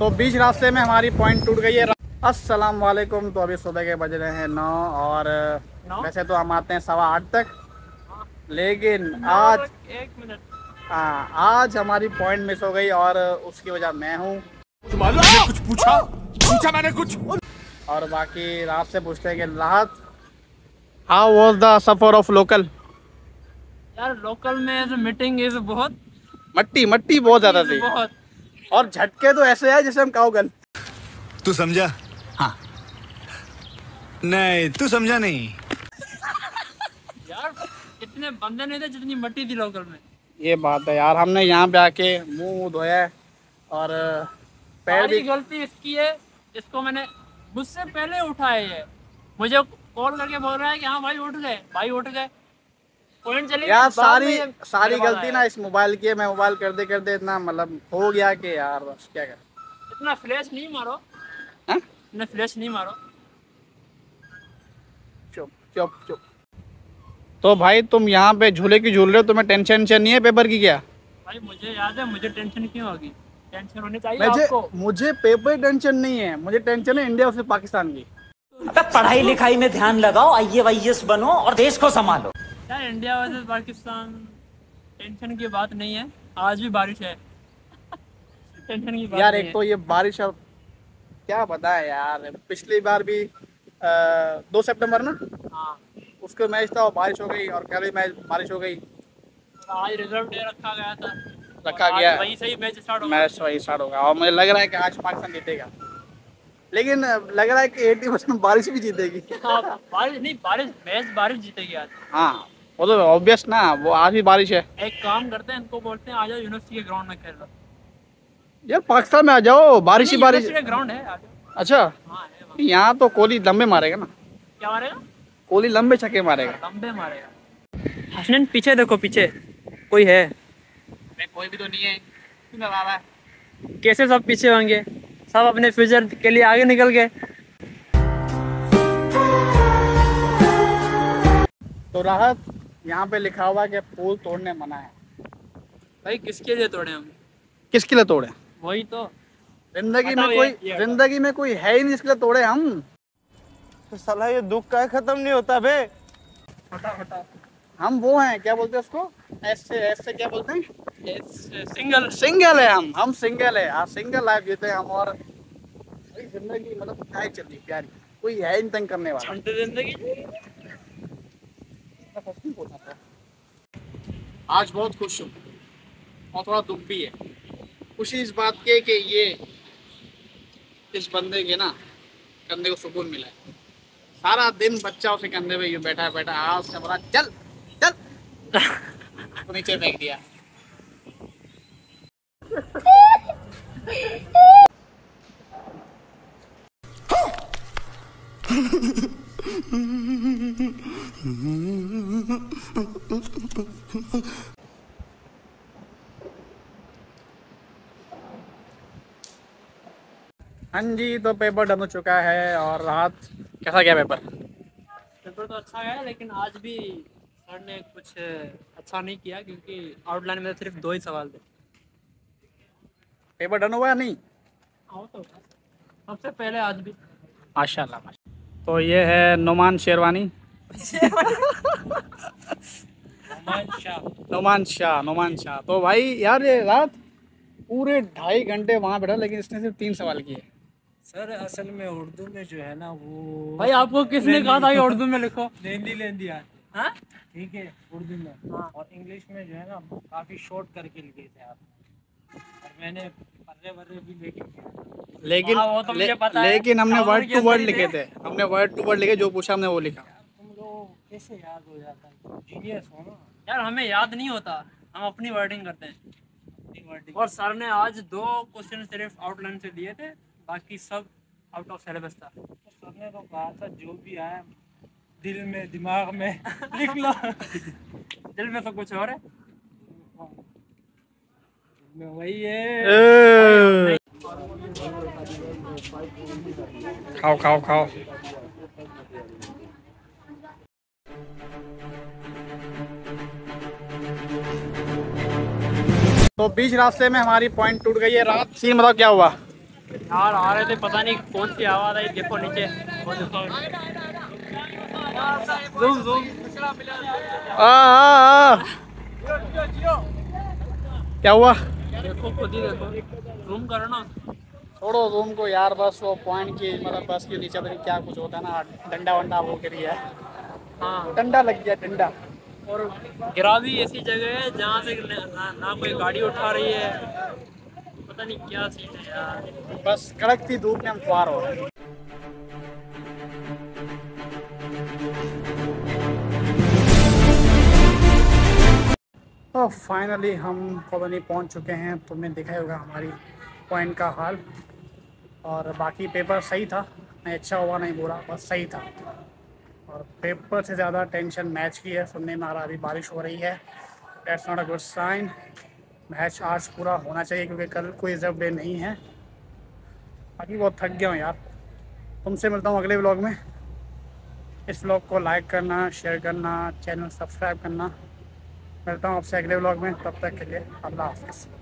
तो बीच रास्ते में हमारी पॉइंट टूट गई है। अस्सलाम वालेकुम तो अभी सुबह के बज रहे हैं नौ और नौ? वैसे तो हम आते हैं सवा आठ तक। लेकिन आज एक मिनट। हाँ आज हमारी पॉइंट मिस हो गई और उसकी वजह मैं हूँ। कुछ पूछा? पूछा मैंने कुछ। और बाकी रात से पूछते हैं कि राहत हाउ वॉज़ द सफ़र ऑफ़ लोकल यार लोकल में मीटिंग इज़ बहुत मट्टी मट्टी बहुत ज़्यादा थी। बहुत। और झटके तो ऐसे है जैसे हम काउगन तू समझा? हाँ। नहीं तू समझा नहीं। यार इतने बंदे नहीं थे जितनी मट्टी थी लोकल में। ये बात है यार हमने यहाँ पे आके मुँह धोया और पैर भी गलती इसकी है इसको मैंने मुझसे पहले उठाया है। मुझे कॉल करके बोल रहा है कि हाँ भाई उठ गए भाई उठ गए। पॉइंट चली यार सारी सारी गलती ना इस मोबाइल की है मैं मोबाइल करते करते इतना मतलब हो गया कि यार बस क्या कर। इतना फ्लैश नहीं मारो। हाँ? इतना फ्लैश नहीं मारो। चुप चुप चुप। तो भाई तुम यहाँ पे झूले की झूल रहे हो तुम्हें टेंशन नहीं है पेपर की क्या? भाई मुझे याद है मुझे टेंशन क्यों होगी टेंशन होनी चाहिए मुझे आपको। मुझे पेपर टेंशन नहीं है। मुझे टेंशन है इंडिया और पाकिस्तान की। पढ़ाई लिखाई में ध्यान लगाओ आई वाईएस बनो और देश को संभालो। यार इंडिया वर्सेस पाकिस्तान टेंशन की बात नहीं है। आज भी बारिश है। टेंशन की बात यार एक तो ये बारिश अब क्या बताए यार। पिछली बार भी अ, दो सितंबर ना? हाँ। उसके मैच था बारिश हो गई और कल भी मैच बारिश हो गई। आज रिज़र्व डे रखा गया था। रखा गया। वहीं से ही मैच स्टार्ट होगा। मैच वही स्टार्ट होगा। और मुझे लग रहा है कि आज पाकिस्तान जीतेगा। लेकिन लग रहा है कि एटी परसेंट बारिश भी जीतेगी। हाँ, बारिश नहीं बारिश मैच बारिश जीतेगी आज। हाँ। वो तो ऑब्वियस ना वो आज भी बारिश है। एक काम करते हैं इनको बोलते हैं आ जाओ यूनिवर्सिटी के ग्राउंड में खेल लो यार पाकिस्तान में आ जाओ बारिश ही बारिश। यूनिवर्सिटी ग्राउंड है अच्छा हाँ है। यहाँ तो कोहली लंबे मारेगा ना। क्या मारेगा? कोहली लंबे छक्के मारेगा। लंबे मारेगा। हसनैन पीछे देखो पीछे। कोई है? मैं कोई भी तो नहीं है। है कैसे सब पीछे होंगे। सब अपने फ्यूचर के लिए आगे निकल गए। तो राहत। यहाँ पे लिखा हुआ है कि फूल तोड़ने मना है। भाई किसके लिए तोड़े हम? किसके लिए तोड़े? वही तो। ज़िंदगी में कोई ज़िंदगी में कोई है ही नहीं इसके लिए तोड़े हम। तो साला ये दुख का खत्म नहीं होता बे। हटा हटा हम वो हैं क्या बोलते हैं उसको? ऐसे ऐसे क्या बोलते हैं? सिंगल सिंगल है हम हम सिंगल है। हाँ सिंगल लाइफ जीते हैं हम और ज़िंदगी मतलब क्या ही चल रही प्यारी। कोई है ही नहीं तंग करने वाला। ज़िंदगी? आज बहुत खुश हूँ। और थोड़ा दुख भी है। खुशी इस बात की कि ये इस बंदे के ना कंधे को सुकून मिला है। सारा दिन बच्चा उसे कंधे पे यूँ बैठा बैठा आज से बोला, चल चल। तो नीचे फेंक दिया। हाँ जी तो पेपर डन हो चुका है और रात कैसा गया पेपर पेपर तो अच्छा गया लेकिन आज भी सर ने कुछ अच्छा नहीं किया क्योंकि आउटलाइन में सिर्फ़ दो ही सवाल थे। पेपर डन हुआ या नहीं? आओ तो सबसे पहले आज भी। माशाल्लाह माशा तो ये है नुमान शेरवानी। नुमान शाह। नुमान शाह तो भाई यार ये रात पूरे ढाई घंटे वहाँ बैठा लेकिन इसने सिर्फ़ तीन सवाल किए। सर असल में उर्दू में जो है ना वो भाई आपको किसने कहा था उर्दू में लिखो? लेंदी लेंदी हाँ? ठीक है उर्दू में। और इंग्लिश में जो है ना काफ़ी शॉर्ट करके लिखे थे आप। मैंने पर्रे वर्रे भी लेके लेकिन हाँ, वो तो मुझे ले, पता है। लेकिन हमने वर्ड टू वर्ड लिखे थे। हमने वर्ड टू वर्ड लिखे जो पूछा हमने वो लिखा। तुम लोग कैसे याद हो जाता है? जीनियस हो ना। यार हमें याद नहीं होता। हम अपनी वर्डिंग करते हैं। अपनी और सर ने आज दो क्वेश्चन सिर्फ़ आउटलाइन से दिए थे बाकी सब आउट ऑफ़ सिलेबस था। तो सर ने तो कहा था जो भी आया दिल में दिमाग में लिख लो। दिल में तो कुछ और है। वही है खाओ खाओ खाओ। तो बीच रास्ते में हमारी पॉइंट टूट गई है। रात सीन बताओ क्या हुआ? यार आ रहे थे पता नहीं कौन सी आवाज़ आई। देखो नीचे। जूम जूम आ, आ, आ। क्या हुआ? देखो खुद ही देखो। रूम करो ना। छोड़ो रूम को यार बस वो पॉइंट की मतलब बस के नीचे पता क्या कुछ होता है ना डंडा वंडा वो गिर गया है। डंडा लग गया डंडा। और गिरा भी ऐसी जगह है जहाँ से ना, ना कोई गाड़ी उठा रही है। पता नहीं क्या सीन है यार। बस कड़कती धूप में हम फुहार हो रहे हैं। तो फाइनली हम कॉलोनी पहुँच चुके हैं। तुमने देखा होगा हमारी पॉइंट का हाल। और बाकी पेपर सही था। नहीं अच्छा हुआ, नहीं बुरा, बस सही था। और पेपर से ज़्यादा टेंशन मैच की है। सुनने में आ रहा अभी बारिश हो रही है। That's not a good sign match आज पूरा होना चाहिए, क्योंकि कल कोई रिज़र्व डे नहीं है। बाकी बहुत थक गया हूँ यार। तुमसे मिलता हूँ अगले ब्लॉग में। इस ब्लॉग को लाइक करना शेयर करना चैनल सब्सक्राइब करना। मिलता हूँ आपसे अगले ब्लॉग में तब तक के लिए अल्लाह हाफिज़।